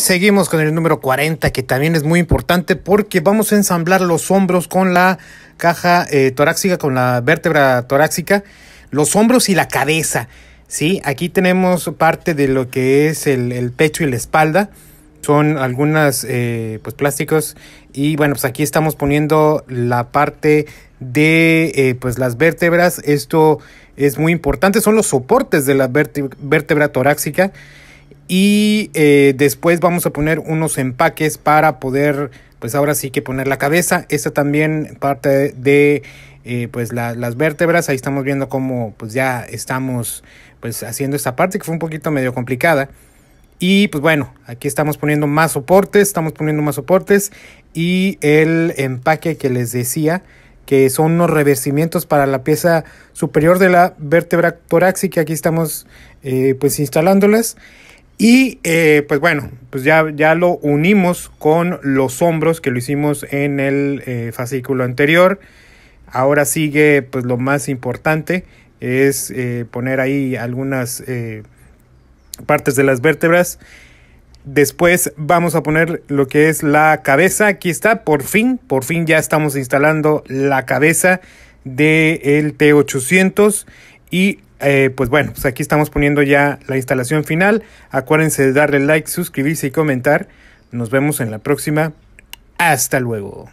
Seguimos con el número 40, que también es muy importante porque vamos a ensamblar los hombros con la caja eh, torácica, con la vértebra torácica, los hombros y la cabeza. ¿sí? Aquí tenemos parte de lo que es el, pecho y la espalda. Son algunas eh, pues plásticos y bueno pues aquí estamos poniendo la parte de eh, pues las vértebras esto es muy importante son los soportes de la vértebra torácica y eh, después vamos a poner unos empaques para poder pues ahora sí que poner la cabeza. Esta también parte de eh, pues las vértebras. Ahí estamos viendo cómo pues ya estamos pues haciendo esta parte que fue un poquito medio complicada. Y pues bueno aquí estamos poniendo más soportes estamos poniendo más soportes. Y el empaque que les decía que son unos revestimientos para la pieza superior de la vértebra torácica. Aquí estamos eh, pues instalándolas y eh, pues bueno, pues ya, ya lo unimos con los hombros que lo hicimos en el eh, fascículo anterior. Ahora sigue pues lo más importante es eh, poner ahí algunas partes de las vértebras. Después vamos a poner lo que es la cabeza. Aquí está, por fin, por fin ya estamos instalando la cabeza del T800 y eh, pues bueno, pues aquí estamos poniendo ya la instalación final. Acuérdense de darle like, suscribirse y comentar. Nos vemos en la próxima. Hasta luego.